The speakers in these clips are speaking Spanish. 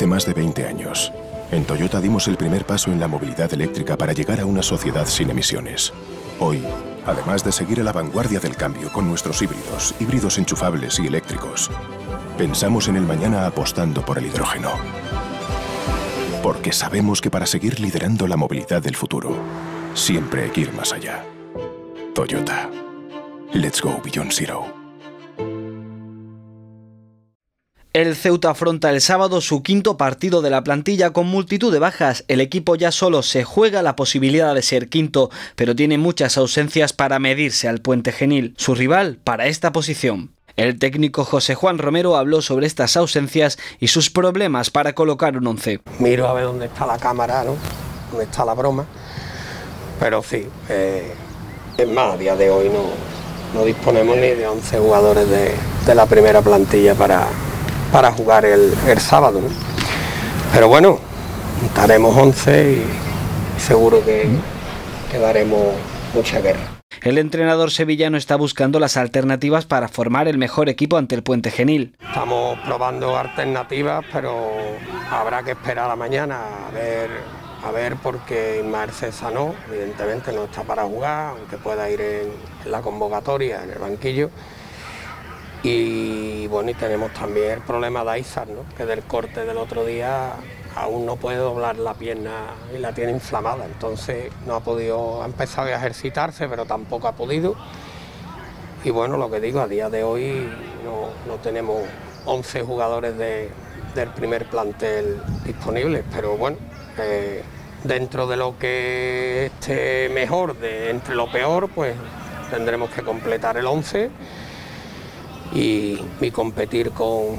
Hace más de 20 años, en Toyota dimos el primer paso en la movilidad eléctrica para llegar a una sociedad sin emisiones. Hoy, además de seguir a la vanguardia del cambio con nuestros híbridos, híbridos enchufables y eléctricos, pensamos en el mañana apostando por el hidrógeno. Porque sabemos que para seguir liderando la movilidad del futuro, siempre hay que ir más allá. Toyota. Let's go Beyond Zero. El Ceuta afronta el sábado su quinto partido de la plantilla con multitud de bajas. El equipo ya solo se juega la posibilidad de ser quinto, pero tiene muchas ausencias para medirse al puente genil, su rival para esta posición. El técnico José Juan Romero habló sobre estas ausencias y sus problemas para colocar un once. Miro a ver dónde está la cámara, ¿no? Dónde está la broma. Pero sí, eh, es más, a día de hoy no, no disponemos ni de 11 jugadores de, de la primera plantilla para, para jugar el, sábado. Pero bueno, estaremos 11 y seguro que, que daremos mucha guerra. El entrenador sevillano está buscando las alternativas para formar el mejor equipo ante el puente genil. Estamos probando alternativas, pero habrá que esperar a mañana a ver, a ver porque Ismael César no, evidentemente no está para jugar, aunque pueda ir en la convocatoria, en el banquillo y bueno, y tenemos también el problema de Aizar, que del corte del otro día aún no puede doblar la pierna y la tiene inflamada, entonces no ha podido, ha empezado a ejercitarse, pero tampoco ha podido. Y bueno, lo que digo, a día de hoy no, tenemos 11 jugadores del primer plantel disponibles, pero bueno, eh, dentro de lo que esté mejor, de entre lo peor, pues tendremos que completar el 11 y, competir con,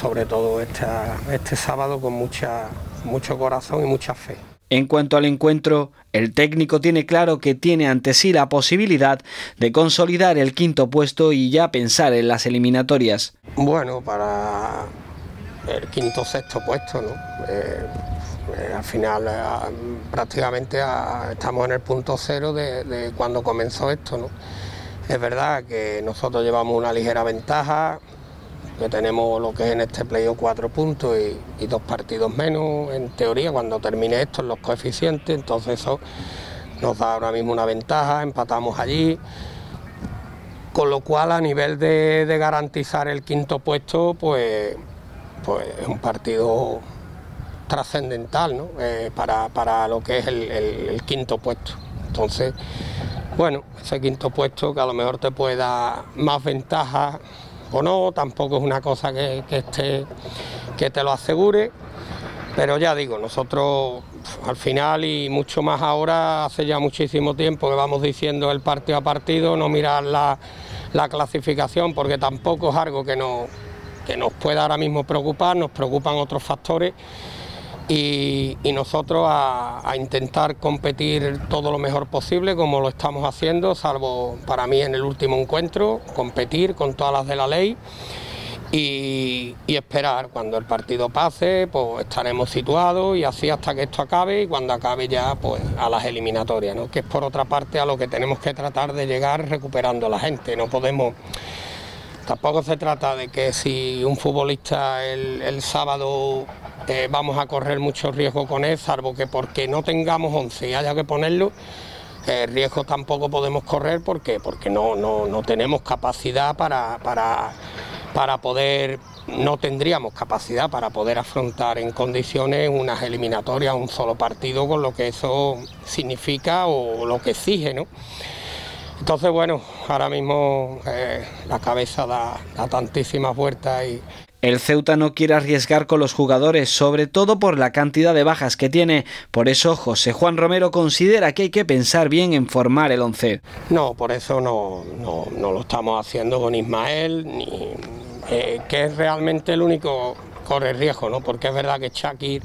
sobre todo este sábado, con mucha, mucho corazón y mucha fe. En cuanto al encuentro, el técnico tiene claro que tiene ante sí la posibilidad de consolidar el quinto puesto y ya pensar en las eliminatorias. Bueno, para el quinto sexto puesto, ¿no? Eh, eh, al final eh, prácticamente estamos en el punto cero de, de cuando comenzó esto, ¿no? Es verdad que nosotros llevamos una ligera ventaja, que tenemos lo que es en este playoff cuatro puntos y, dos partidos menos, en teoría, cuando termine esto en los coeficientes, entonces eso nos da ahora mismo una ventaja, empatamos allí, con lo cual a nivel de, garantizar el quinto puesto, pues, pues es un partido trascendental ¿no? Eh, para, lo que es el quinto puesto. Entonces, bueno, ese quinto puesto que a lo mejor te puede dar más ventaja o no, tampoco es una cosa que, esté, que te lo asegure, pero ya digo, nosotros al final y mucho más ahora, hace ya muchísimo tiempo que vamos diciendo el partido a partido, no mirar la, clasificación, porque tampoco es algo que nos, que nos pueda ahora mismo preocupar, nos preocupan otros factores y, nosotros a, intentar competir todo lo mejor posible como lo estamos haciendo, salvo para mí en el último encuentro, competir con todas las de la ley y, esperar. Cuando el partido pase, pues estaremos situados y así hasta que esto acabe y cuando acabe ya pues a las eliminatorias, que es por otra parte a lo que tenemos que tratar de llegar recuperando a la gente, no podemos... Tampoco se trata de que si un futbolista el sábado vamos a correr mucho riesgo con él, salvo que porque no tengamos 11 y haya que ponerlo, eh, riesgo tampoco podemos correr porque, porque no, no, tenemos capacidad para, para, para poder, no tendríamos capacidad para poder afrontar en condiciones unas eliminatorias, un solo partido, con lo que eso significa o lo que exige, ¿no? Entonces, bueno, ahora mismo eh, la cabeza da, da tantísimas vueltas y, el Ceuta no quiere arriesgar con los jugadores, sobre todo por la cantidad de bajas que tiene. Por eso José Juan Romero considera que hay que pensar bien en formar el once. No, por eso no, no, lo estamos haciendo con Ismael, ni, eh, que es realmente el único corre riesgo, ¿no? Porque es verdad que Shakir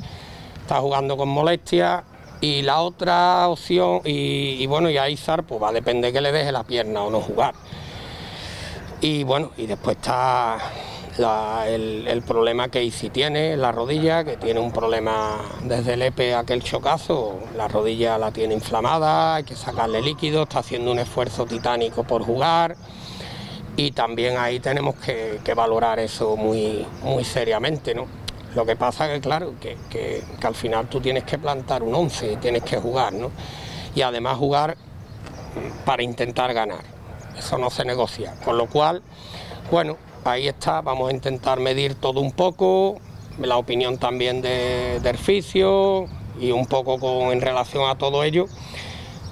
está jugando con molestia y la otra opción, y, bueno, y a Izar, pues va a depender que le deje la pierna o no jugar. Y bueno, y después está el, problema que Isi tiene, la rodilla, que tiene un problema desde el EPE aquel chocazo, la rodilla la tiene inflamada, hay que sacarle líquido, está haciendo un esfuerzo titánico por jugar y también ahí tenemos que, valorar eso muy, muy seriamente. ¿no? Lo que pasa que, claro, que, que, al final tú tienes que plantar un 11, tienes que jugar, ¿no? Y además jugar para intentar ganar. Eso no se negocia. Con lo cual, bueno, ahí está, vamos a intentar medir todo un poco, la opinión también de, fisio y un poco con, en relación a todo ello,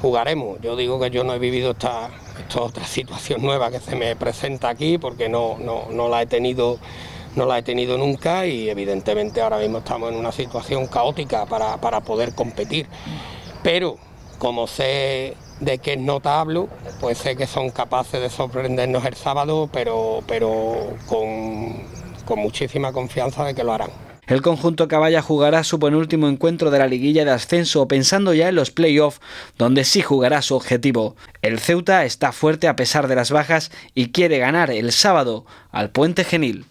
jugaremos. Yo digo que yo no he vivido esta, esta otra situación nueva que se me presenta aquí porque no, no, no la he tenido no la he tenido nunca y evidentemente ahora mismo estamos en una situación caótica para, para poder competir. Pero como sé de qué nota hablo, pues sé que son capaces de sorprendernos el sábado, pero, pero con, con muchísima confianza de que lo harán. El conjunto Caballa jugará su penúltimo encuentro de la liguilla de ascenso pensando ya en los playoffs, donde sí jugará su objetivo. El Ceuta está fuerte a pesar de las bajas y quiere ganar el sábado al Puente Genil.